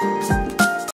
Bye.